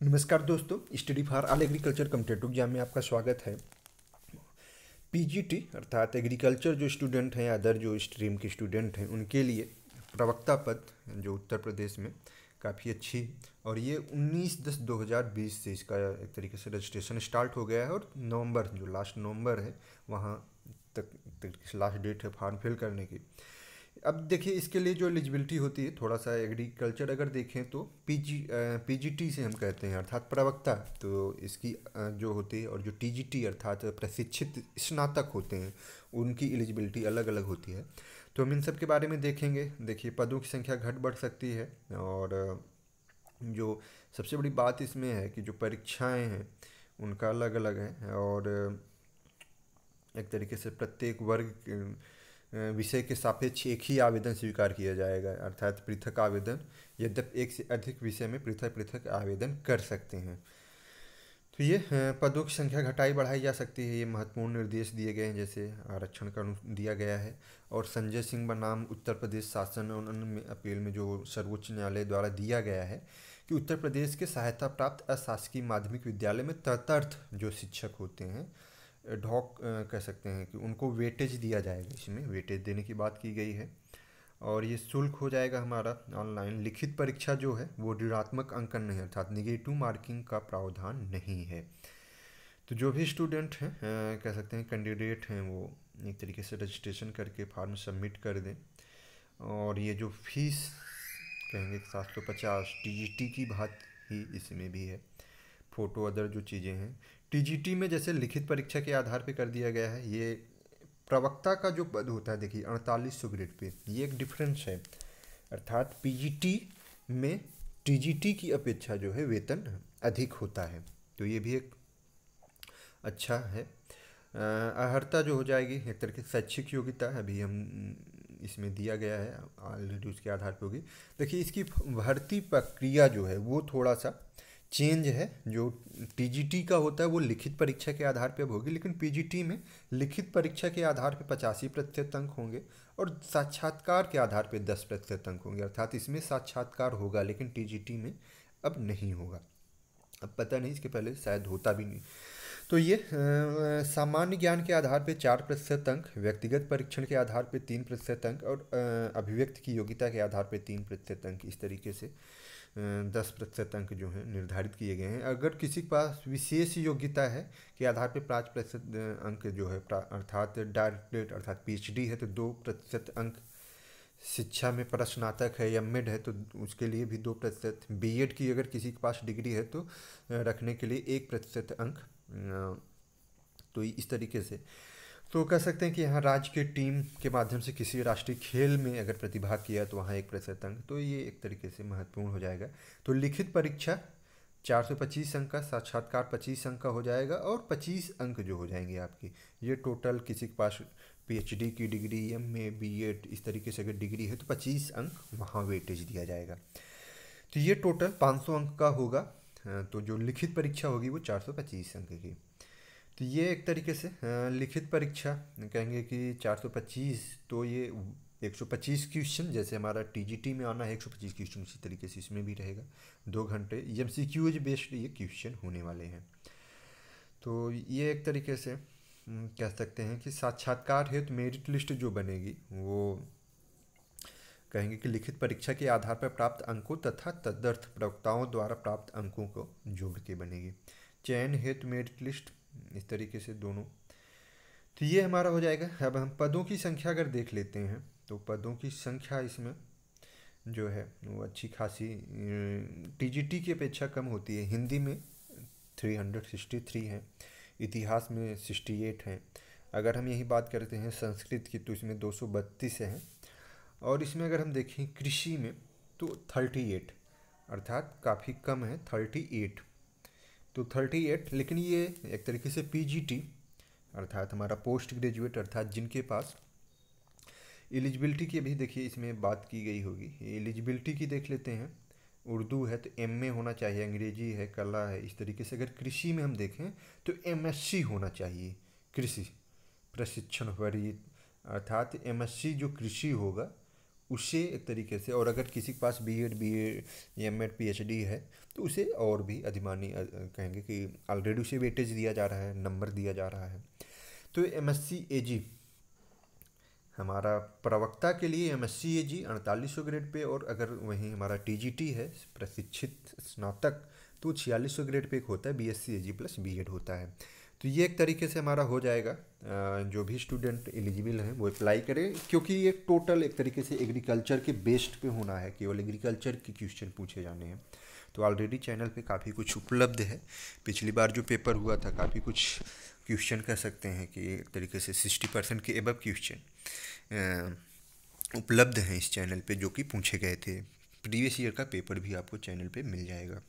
नमस्कार दोस्तों study for all agriculture competitive exam में आपका स्वागत है। पीजीटी अर्थात एग्रीकल्चर जो स्टूडेंट हैं अदर जो स्ट्रीम के स्टूडेंट हैं उनके लिए प्रवक्ता पद जो उत्तर प्रदेश में काफ़ी अच्छी और ये 19 दस 2020 से इसका एक तरीके से रजिस्ट्रेशन स्टार्ट हो गया है और नवंबर जो लास्ट नवंबर है वहाँ तक, तक लास्ट डेट है फॉर्म फिल करने की। अब देखिए, इसके लिए जो एलिजिबिलिटी होती है थोड़ा सा एग्रीकल्चर अगर देखें तो पीजी पीजीटी से हम कहते हैं, अर्थात प्रवक्ता। तो इसकी जो होती है और जो टीजीटी अर्थात प्रशिक्षित स्नातक होते हैं, उनकी एलिजिबिलिटी अलग अलग होती है। तो हम इन सब के बारे में देखेंगे। देखिए, पदों की संख्या घट बढ़ सकती है और जो सबसे बड़ी बात इसमें है कि जो परीक्षाएँ हैं, उनका अलग अलग है और, एक तरीके से प्रत्येक वर्ग विषय के सापेक्ष एक ही आवेदन स्वीकार किया जाएगा, अर्थात पृथक आवेदन, यद्यप एक से अधिक विषय में पृथक पृथक आवेदन कर सकते हैं। तो ये पदों की संख्या घटाई बढ़ाई जा सकती है, ये महत्वपूर्ण निर्देश दिए गए हैं, जैसे आरक्षण का दिया गया है, और संजय सिंह बनाम उत्तर प्रदेश शासन में अपील में जो सर्वोच्च न्यायालय द्वारा दिया गया है कि उत्तर प्रदेश के सहायता प्राप्त अशासकीय माध्यमिक विद्यालय में तदर्थ जो शिक्षक होते हैं ढॉक कह सकते हैं कि उनको वेटेज दिया जाएगा, इसमें वेटेज देने की बात की गई है। और ये शुल्क हो जाएगा हमारा ऑनलाइन। लिखित परीक्षा जो है, वो ऋणात्मक अंकन नहीं, अर्थात निगेटिव मार्किंग का प्रावधान नहीं है। तो जो भी स्टूडेंट हैं कह सकते हैं कैंडिडेट हैं, वो एक तरीके से रजिस्ट्रेशन करके फॉर्म सबमिट कर दें। और ये जो फ़ीस कहेंगे, सात सौ पचास टी की बात ही इसमें भी है। फ़ोटो अदर जो चीज़ें हैं टीजीटी में जैसे लिखित परीक्षा के आधार पे कर दिया गया है, ये प्रवक्ता का जो पद होता है, देखिए, अड़तालीस सौ ग्रेड पे, ये एक डिफरेंस है। अर्थात पीजीटी में टीजीटी की अपेक्षा जो है, वेतन अधिक होता है। तो ये भी एक अच्छा है। अहर्ता जो हो जाएगी, एक तरह की शैक्षिक योग्यता अभी हम इसमें दिया गया है ऑलरेडी उसके आधार पर होगी। देखिए, इसकी भर्ती प्रक्रिया जो है, वो थोड़ा सा चेंज है, जो टीजीटी का होता है, वो लिखित परीक्षा के आधार पर होगी, लेकिन पीजीटी में लिखित परीक्षा के आधार पर पचासी प्रतिशत अंक होंगे और साक्षात्कार के आधार पर दस प्रतिशत अंक होंगे। अर्थात इसमें साक्षात्कार होगा, लेकिन टीजीटी में अब नहीं होगा। अब पता नहीं, इसके पहले शायद होता भी नहीं। तो ये सामान्य ज्ञान के आधार पर चार प्रतिशत अंक व्यक्तिगत परीक्षण के आधार पर तीन प्रतिशत अंक और अभिव्यक्ति की योग्यता के आधार पर तीन प्रतिशत अंक इस तरीके से दस प्रतिशत अंक जो हैं निर्धारित किए गए हैं। अगर किसी के पास विशेष योग्यता है के आधार पर पाँच प्रतिशत अंक जो है अर्थात डायरेक्टरेट अर्थात पीएचडी है तो दो प्रतिशत अंक शिक्षा में प्रश्नातक है या एम है तो उसके लिए भी दो प्रतिशत बी की अगर किसी के पास डिग्री है तो रखने के लिए एक प्रतिशत अंक तो इस तरीके से। तो कह सकते हैं कि यहाँ राज्य के टीम के माध्यम से किसी राष्ट्रीय खेल में अगर प्रतिभाग किया तो वहाँ एक प्रतिशत अंक तो ये एक तरीके से महत्वपूर्ण हो जाएगा। तो लिखित परीक्षा 425 अंक का, साक्षात्कार 25 अंक का हो जाएगा और 25 अंक जो हो जाएँगे आपकी। ये टोटल किसी के पास पीएचडी की degree M A B ed इस तरीके से अगर डिग्री है तो 25 अंक वहाँ वेटेज दिया जाएगा। तो ये टोटल 500 अंक का होगा। तो जो लिखित परीक्षा होगी वो 425 अंक की। तो ये एक तरीके से लिखित परीक्षा, कहेंगे कि 425 तो ये 125 क्वेश्चन, जैसे हमारा टीजीटी में आना है 125 क्वेश्चन उसी तरीके से इसमें भी रहेगा। दो घंटे एम सी क्यूज बेस्ड ये क्वेश्चन होने वाले हैं। तो ये एक तरीके से कह सकते हैं कि साक्षात्कार है तो मेरिट लिस्ट जो बनेगी, वो कहेंगे कि लिखित परीक्षा के आधार पर प्राप्त अंकों तथा तदर्थ प्रवक्ताओं द्वारा प्राप्त अंकों को जोड़ के बनेगी। चयन हेतु मेरिट लिस्ट, इस तरीके से दोनों। तो ये हमारा हो जाएगा। अब हम पदों की संख्या अगर देख लेते हैं तो पदों की संख्या इसमें जो है, वो अच्छी खासी टीजीटी की अपेक्षा कम होती है। हिंदी में थ्री हंड्रेड सिक्सटी थ्री है, इतिहास में सिक्सटी एट है। अगर हम यही बात करते हैं, संस्कृत की तो इसमें दो सौ बत्तीस है। और इसमें अगर हम देखें कृषि में तो थर्टी एट अर्थात काफ़ी कम है थर्टी एट तो थर्टी एट लेकिन ये एक तरीके से पीजीटी अर्थात हमारा पोस्ट ग्रेजुएट अर्थात जिनके पास एलिजिबिलिटी की अभी देखिए इसमें बात की गई होगी। एलिजिबिलिटी की देख लेते हैं। उर्दू है तो एमए होना चाहिए, अंग्रेज़ी है, कला है, इस तरीके से अगर कृषि में हम देखें तो एमएससी होना चाहिए, कृषि, प्रशिक्षण वरित अर्थात एमएससी जो कृषि होगा उससे एक तरीके से, और अगर किसी के पास B Ed B Ed M Ed P H D है तो उसे और भी अधिमानी कहेंगे कि ऑलरेडी उसे वेटेज दिया जा रहा है नंबर दिया जा रहा है। तो एम एस सी ए जी हमारा प्रवक्ता के लिए एम एस सी ए जी अड़तालीस सौ ग्रेड पे, और अगर वहीं हमारा टी जी टी है, प्रशिक्षित स्नातक तो छियालीस सौ ग्रेड पे एक होता है B S C A G plus B Ed होता है। तो ये एक तरीके से हमारा हो जाएगा। जो भी स्टूडेंट एलिजिबल हैं, वो अप्लाई करें, क्योंकि ये टोटल एक तरीके से एग्रीकल्चर के बेस्ड पे होना है, केवल एग्रीकल्चर के क्वेश्चन पूछे जाने हैं। तो ऑलरेडी चैनल पे काफ़ी कुछ उपलब्ध है। पिछली बार जो पेपर हुआ था, काफ़ी कुछ क्वेश्चन कह सकते हैं कि एक तरीके से सिक्सटी परसेंट के एबव क्वेश्चन उपलब्ध हैं इस चैनल पे, जो कि पूछे गए थे। प्रीवियस ईयर का पेपर भी आपको चैनल पे मिल जाएगा।